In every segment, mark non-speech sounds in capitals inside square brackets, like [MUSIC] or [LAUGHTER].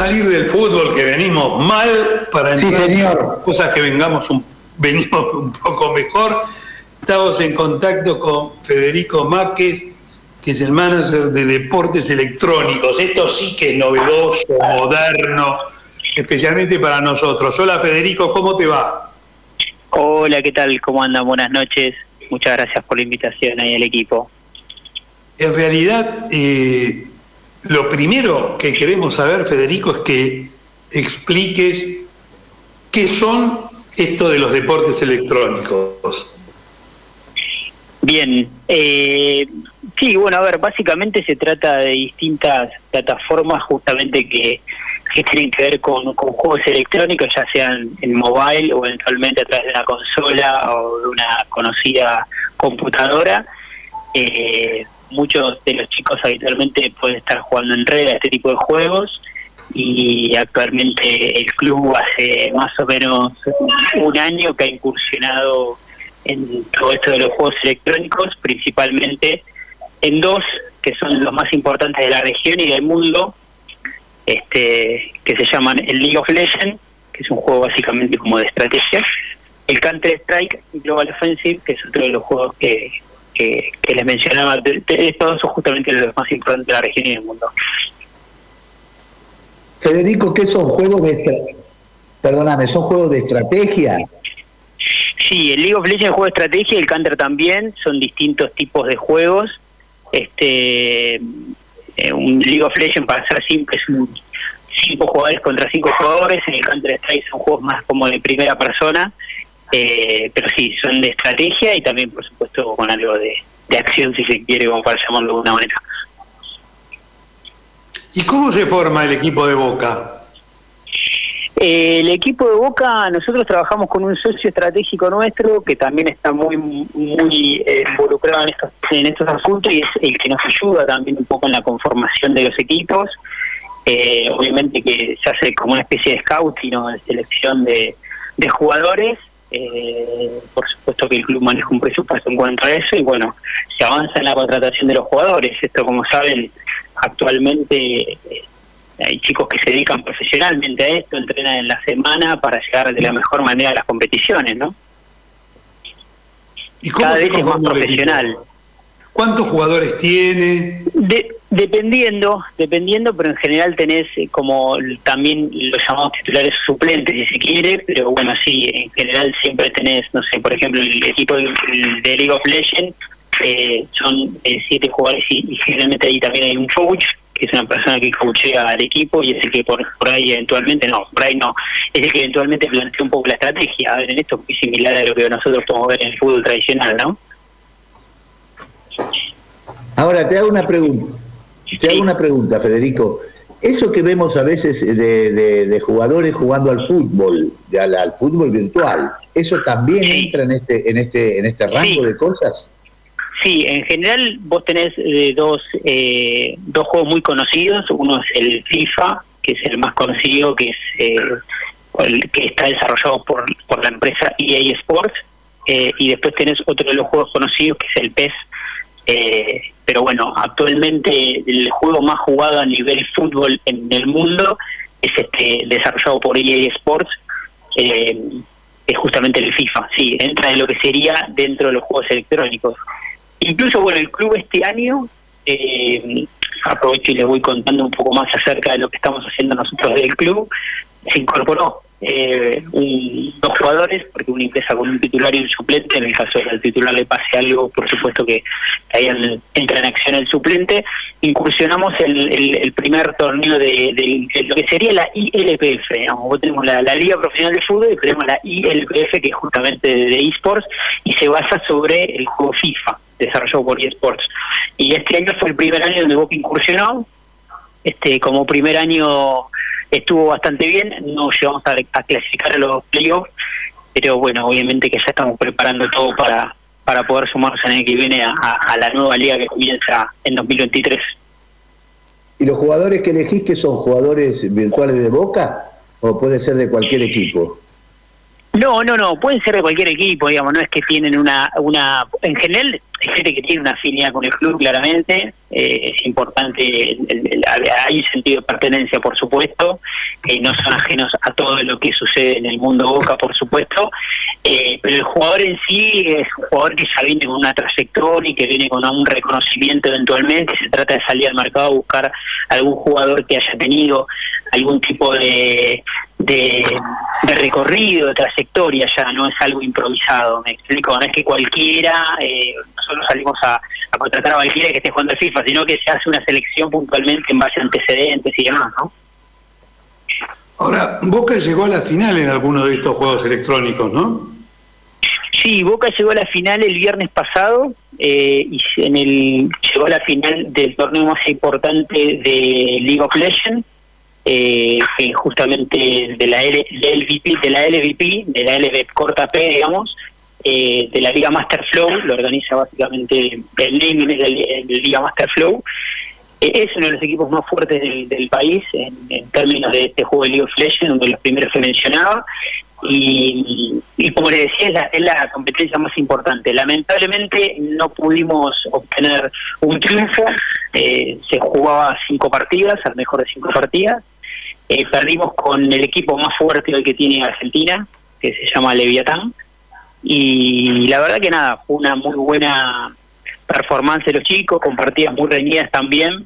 salir del fútbol que venimos mal para entrar cosas que vengamos un, [LAUGHS] venimos un poco mejor. Estamos en contacto con Federico Máquez, que es el manager de deportes electrónicos. Esto sí que es novedoso, moderno, especialmente para nosotros. Hola Federico, ¿cómo te va? Hola, ¿qué tal? ¿Cómo andan? Buenas noches. Muchas gracias por la invitación ahí al equipo. En realidad, eh, lo primero que queremos saber, Federico, es que expliques qué son esto de los deportes electrónicos. Bien, eh, sí, bueno, a ver, básicamente se trata de distintas plataformas justamente que, tienen que ver con, juegos electrónicos, ya sean en mobile o eventualmente a través de una consola o de una conocida computadora. Eh, muchos de los chicos habitualmente pueden estar jugando en red a este tipo de juegos y actualmente el club hace más o menos un año que ha incursionado en todo esto de los juegos electrónicos, principalmente en dos que son los más importantes de la región y del mundo, este que se llaman el League of Legends, que es un juego básicamente como de estrategia, el Counter Strike Global Offensive, que es otro de los juegos que, que, les mencionaba. De, estos son justamente los más importantes de la región y del mundo. Federico, ¿qué son juegos de perdóname, son juegos de estrategia? Sí, el League of Legends es juego de estrategia y el Counter también, son distintos tipos de juegos. Este eh, un League of Legends para ser simple es un cinco jugadores contra cinco jugadores, en el Counter Strike son juegos más como de primera persona, eh, pero sí, son de estrategia y también por supuesto con algo de, de acción si se quiere, como para llamarlo de alguna manera. ¿Y cómo se forma el equipo de Boca? el equipo de Boca, nosotros trabajamos con un socio estratégico nuestro que también está muy muy eh, involucrado en estos, en estos asuntos y es el que nos ayuda también un poco en la conformación de los equipos. Eh, obviamente que se hace como una especie de scouting o de selección de, de jugadores. Eh, por supuesto que el club maneja un presupuesto en cuanto a eso y bueno, se avanza en la contratación de los jugadores. Esto, como saben, actualmente hay chicos que se dedican profesionalmente a esto, entrenan en la semana para llegar de la mejor manera a las competiciones, ¿no? ¿Y Cada vez es más profesional. ¿Cuántos jugadores tiene? dependiendo, dependiendo, pero en general tenés eh, como también los llamados titulares suplentes, si se quiere, pero bueno, sí, en general siempre tenés, no sé, por ejemplo, el equipo de, League of Legends eh, son eh, siete jugadores y, generalmente ahí también hay un coach que es una persona que coachea al equipo y es el que por, ahí eventualmente, no, por ahí no, es el que eventualmente plantea un poco la estrategia. A ver, en esto es muy similar a lo que nosotros podemos ver en el fútbol tradicional, ¿no? Ahora te hago una pregunta. Te hago una pregunta, Federico. Eso que vemos a veces de, de, jugadores jugando al fútbol, de, al, fútbol virtual, ¿eso también entra en este en este en este rango de cosas? Sí, en general vos tenés eh, dos, eh, dos juegos muy conocidos. Uno es el FIFA, que es el más conocido, que es eh, el que está desarrollado por, por la empresa EA Sports. y después tenés otro de los juegos conocidos, que es el PES. Pero bueno, actualmente el juego más jugado a nivel fútbol en el mundo es este desarrollado por EA Sports. es justamente el FIFA, sí, entra en lo que sería dentro de los juegos electrónicos. Incluso, bueno, el club este año, eh, aprovecho y les voy contando un poco más acerca de lo que estamos haciendo nosotros del club, se incorporó eh, un, dos jugadores, porque uno empieza con un titular y un suplente, en el caso de que al titular le pase algo, por supuesto que ahí entra en acción el suplente, incursionamos el, el, primer torneo de, lo que sería la ILPF, tenemos la, Liga Profesional de Fútbol y tenemos la ILPF, que es justamente de eSports, y se basa sobre el juego FIFA desarrollado por eSports. Y este año fue el primer año donde Boca incursionó. Este, como primer año estuvo bastante bien, no llegamos a, clasificar a los playoffs, pero bueno, obviamente que ya estamos preparando todo para, para poder sumarnos en el que viene a, la nueva liga que comienza en 2023. ¿Y los jugadores que elegiste son jugadores virtuales de Boca o puede ser de cualquier equipo? No, no, no, pueden ser de cualquier equipo, digamos, no es que tienen una, una, en general hay gente que tiene una afinidad con el club claramente, eh, es importante, hay un sentido de pertenencia por supuesto, que no son ajenos a todo lo que sucede en el mundo Boca por supuesto, eh, pero el jugador en sí es un jugador que ya viene con una trayectoria y que viene con un reconocimiento eventualmente, se trata de salir al mercado a buscar algún jugador que haya tenido algún tipo de, de, recorrido, de trayectoria ya, no es algo improvisado, me explico, no es que cualquiera, eh, nosotros salimos a, contratar a cualquiera que esté jugando al FIFA, sino que se hace una selección puntualmente en base a antecedentes y demás, ¿no? Ahora, Boca llegó a la final en alguno de estos juegos electrónicos, ¿no? Sí, Boca llegó a la final el viernes pasado eh, y en el llegó a la final del torneo más importante de League of Legends eh, justamente de la L, LVP, de la LVP, de la LV corta P, digamos, eh, de la Liga Master Flow, lo organiza básicamente el naming es de Liga Master Flow. Eh, es uno de los equipos más fuertes del, país en, términos de este juego de League of Legends, uno de los primeros que mencionaba. Y, como le decía, es la, es la competencia más importante. Lamentablemente no pudimos obtener un triunfo, eh, se jugaba cinco partidas, al mejor de cinco partidas, eh, perdimos con el equipo más fuerte hoy que tiene Argentina, que se llama Leviatán. Y la verdad que nada, fue una muy buena performance de los chicos, con partidas muy reñidas también.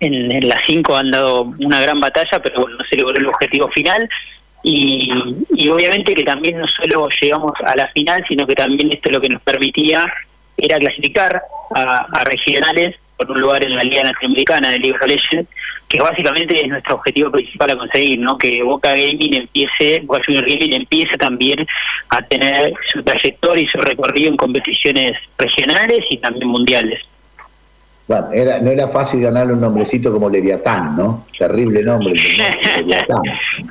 En, las cinco han dado una gran batalla, pero bueno, no se logró el objetivo final. Y, obviamente que también no solo llegamos a la final, sino que también esto lo que nos permitía era clasificar a regionales por un lugar en la Liga Latinoamericana de League of que básicamente es nuestro objetivo principal a conseguir, ¿no? Que Boca Gaming empiece, Boca Junior Gaming empiece también a tener su trayectoria y su recorrido en competiciones regionales y también mundiales. Bueno, era, no era fácil ganarle un nombrecito como Leviatán, ¿no? Terrible nombre. Leviatán.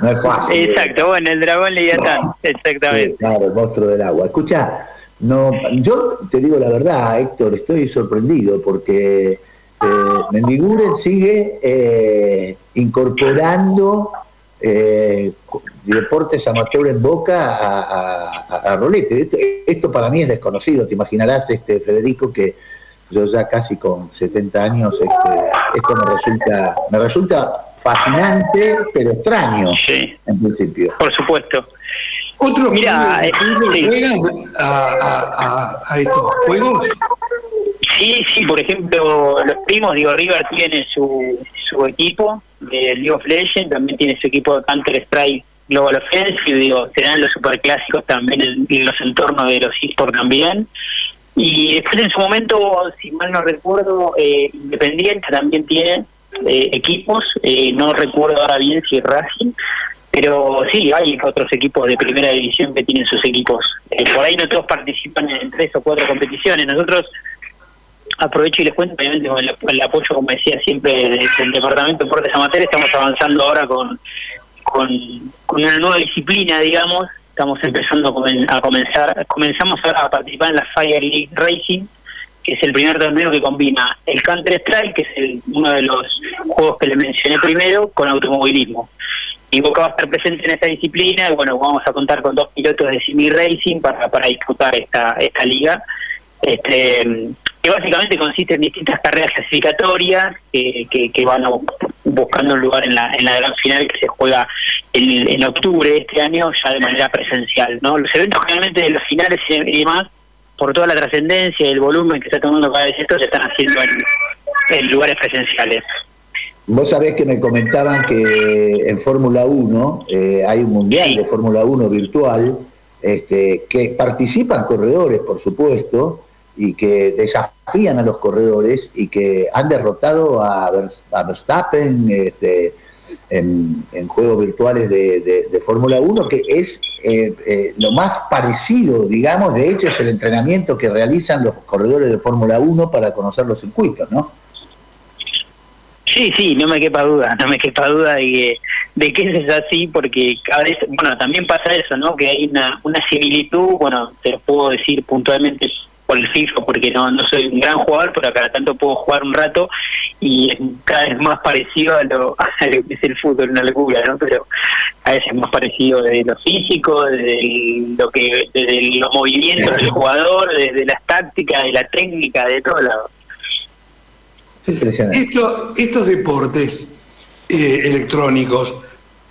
No es fácil. Exacto, bueno, el dragón Leviatán, exactamente. claro, el monstruo del agua. Escucha, no, yo te digo la verdad, Héctor, estoy sorprendido porque eh, Mendiguren sigue eh, incorporando eh, deportes amateur en boca a, Rolete. Esto, para mí es desconocido, te imaginarás, este Federico, que yo ya casi con 70 años, este, esto me resulta, me resulta fascinante, pero extraño, en principio. Por supuesto. ¿Otros Mira, eh, juegan a, a, estos juegos? Sí, sí, por ejemplo, los primos, digo, River tiene su, su equipo de League of Legends, también tiene su equipo de Counter-Strike Global Offensive, digo, serán los superclásicos también en, los entornos de los esports también. Y después en su momento, si mal no recuerdo, eh, Independiente también tiene eh, equipos, eh, no recuerdo ahora bien si Racing, pero sí, hay otros equipos de primera división que tienen sus equipos. Eh, por ahí no todos participan en tres o cuatro competiciones. Nosotros, aprovecho y les cuento, obviamente con el, apoyo, como decía siempre, del, Departamento de Deportes Amateur, estamos avanzando ahora con, con, una nueva disciplina, digamos. Estamos empezando a, comenzar, comenzamos a participar en la Fire League Racing, que es el primer torneo que combina el Counter Strike, que es uno de los juegos que le mencioné primero, con automovilismo. Y Boca va a estar presente en esta disciplina y bueno, vamos a contar con dos pilotos de Simi Racing para, para disputar esta, esta liga, este, que básicamente consiste en distintas carreras clasificatorias que, que, van buscando un lugar en la, en la gran final que se juega en, en octubre de este año ya de manera presencial. ¿no? Los eventos generalmente de los finales y demás, por toda la trascendencia y el volumen que está tomando cada vez esto, se están haciendo en lugares presenciales. Vos sabés que me comentaban que en Fórmula 1 eh, hay un mundial de Fórmula 1 virtual, este, que participan corredores, por supuesto, y que desafían a los corredores y que han derrotado a, Verstappen este, en, juegos virtuales de, Fórmula 1, que es eh, eh, lo más parecido, digamos, de hecho es el entrenamiento que realizan los corredores de Fórmula 1 para conocer los circuitos, ¿no? Sí, sí, no me quepa duda, no me quepa duda de que, de que es así, porque cada vez, bueno, también pasa eso, ¿no? Que hay una, una similitud, bueno, te lo puedo decir puntualmente por el FIFA porque no no soy un gran jugador pero cada tanto puedo jugar un rato y es cada vez más parecido a lo, [LAUGHS] a lo que es el fútbol una locura no pero a veces más parecido de lo físico de lo que de los movimientos del jugador desde las tácticas de la técnica de todo lado. Esto, estos deportes eh, electrónicos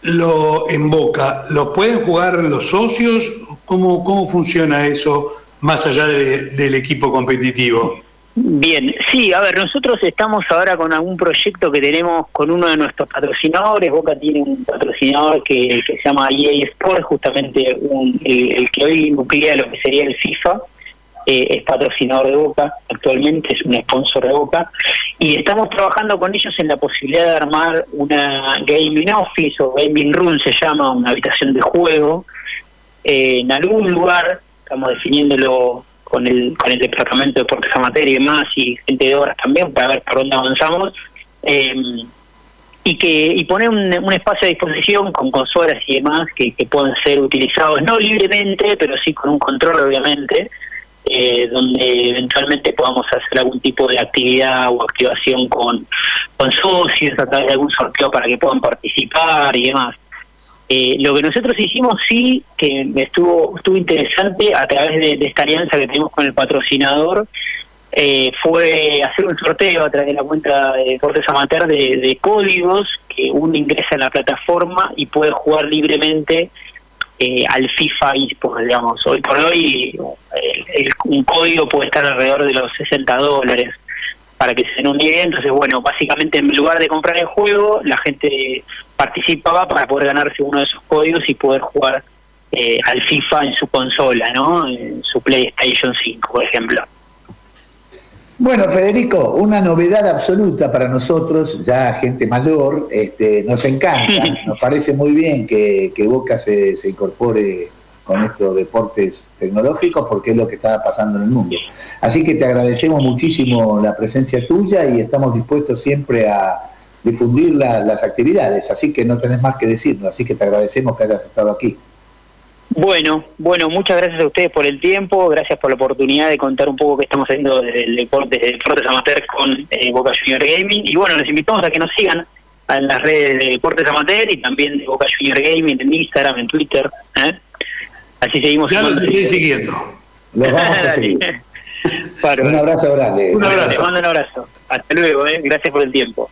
lo en Boca, ¿lo pueden jugar los socios? ¿Cómo, cómo funciona eso más allá del equipo competitivo? Bien, sí, a ver, nosotros estamos ahora con algún proyecto que tenemos con uno de nuestros patrocinadores. Boca tiene un patrocinador que, se llama EA Sport, justamente un, el, que hoy nuclea lo que sería el FIFA. Eh, es patrocinador de Boca, actualmente es un sponsor de Boca, y estamos trabajando con ellos en la posibilidad de armar una gaming office o gaming room, se llama, una habitación de juego, eh, en algún lugar, estamos definiéndolo con el, con el Departamento de Deportes Amateur y demás, y gente de obras también, para ver por dónde avanzamos. Eh, y que y poner un, un, espacio a disposición con consolas y demás que, que puedan ser utilizados no libremente pero sí con un control obviamente eh, donde eventualmente podamos hacer algún tipo de actividad o activación con, con socios a través de algún sorteo para que puedan participar y demás. Eh, lo que nosotros hicimos sí, que estuvo, estuvo interesante a través de, esta alianza que tenemos con el patrocinador, eh, fue hacer un sorteo a través de la cuenta de Deportes Amateur de, códigos que uno ingresa en la plataforma y puede jugar libremente eh, al FIFA eSports, digamos. Hoy por hoy un código puede estar alrededor de los 60 dólares para que se den un día. Entonces, bueno, básicamente en lugar de comprar el juego, la gente participaba para poder ganarse uno de esos códigos y poder jugar eh, al FIFA en su consola, ¿no? En su PlayStation 5, por ejemplo. Bueno, Federico, una novedad absoluta para nosotros, ya gente mayor, este, nos encanta, [LAUGHS] nos parece muy bien que, Boca se, se, incorpore con estos deportes tecnológicos porque es lo que está pasando en el mundo. Así que te agradecemos muchísimo la presencia tuya y estamos dispuestos siempre a difundir las actividades, así que no tenés más que decirnos, así que te agradecemos que hayas estado aquí. Bueno, bueno, muchas gracias a ustedes por el tiempo, gracias por la oportunidad de contar un poco qué estamos haciendo desde el deporte, desde Deportes Amateur con eh, Boca Junior Gaming. Y bueno, les invitamos a que nos sigan en las redes de Deportes Amateur y también de Boca Junior Gaming, en Instagram, en Twitter. ¿eh? Así seguimos. Ya los estoy siguiendo. Los vamos a [LAUGHS] seguir. un abrazo grande. Un abrazo. Te mando un abrazo. Hasta luego, ¿eh? gracias por el tiempo.